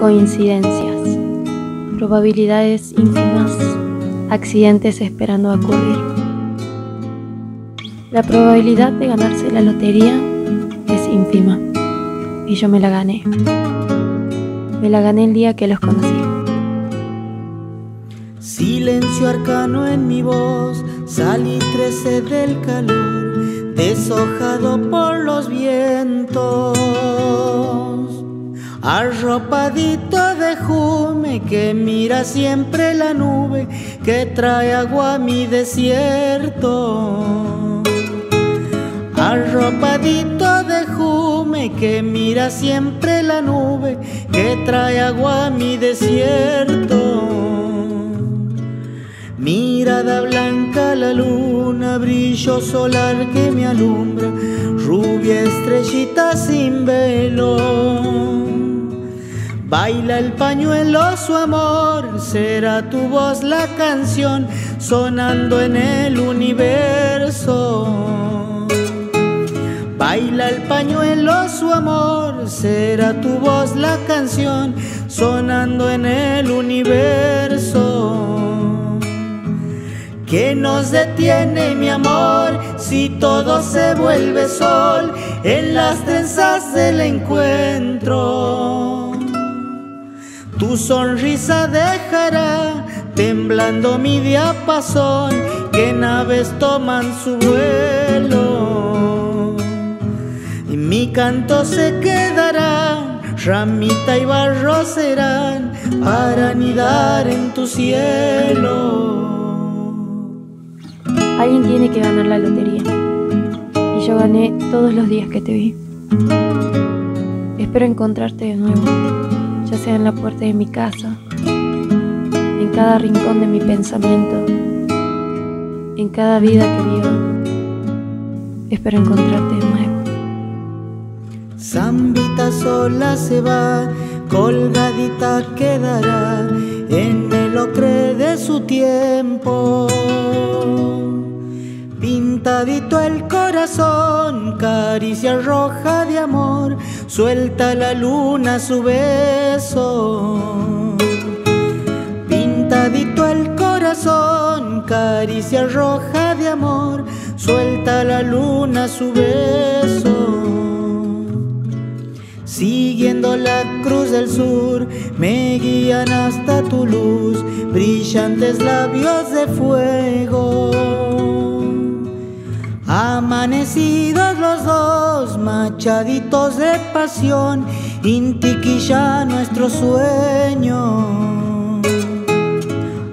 Coincidencias, probabilidades ínfimas, accidentes esperando ocurrir. La probabilidad de ganarse la lotería es ínfima y yo me la gané. Me la gané el día que los conocí. Silencio arcano en mi voz, salí trece del calor, deshojado por los vientos. Arropadito de jume que mira siempre la nube que trae agua a mi desierto. Arropadito de jume que mira siempre la nube que trae agua a mi desierto. Mirada blanca la luna, brillo solar que me alumbra, rubia estrellita sin velo. Baila el pañuelo su amor, será tu voz la canción sonando en el universo. Baila el pañuelo su amor, será tu voz la canción sonando en el universo. ¿Qué nos detiene mi amor si todo se vuelve sol en las trenzas del encuentro? Tu sonrisa dejará temblando mi diapasón, que naves toman su vuelo. Y mi canto se quedará, ramita y barro serán para anidar en tu cielo. Alguien tiene que ganar la lotería. Y yo gané todos los días que te vi. Espero encontrarte de nuevo en la puerta de mi casa, en cada rincón de mi pensamiento, en cada vida que viva. Espero encontrarte de nuevo. Zambita sola se va, colgadita quedará en el ocre de su tiempo. Pintadito el corazón, caricia roja de amor, suelta la luna su beso. Pintadito el corazón, caricia roja de amor, suelta la luna su beso. Siguiendo la cruz del sur, me guían hasta tu luz, brillantes labios de fuego. Amanecidos los dos, machaditos de pasión, intiquilla nuestro sueño.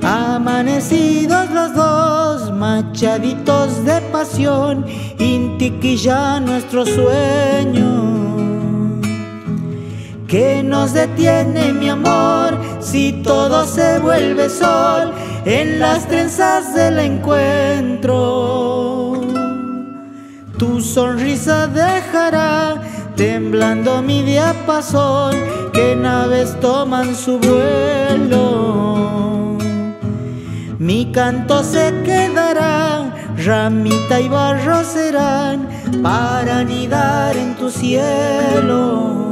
Amanecidos los dos, machaditos de pasión, intiquilla nuestro sueño. ¿Qué nos detiene, mi amor, si todo se vuelve sol en las trenzas del encuentro? Tu sonrisa dejará temblando mi diapasón, que naves toman su vuelo. Mi canto se quedará, ramita y barro serán para anidar en tu cielo.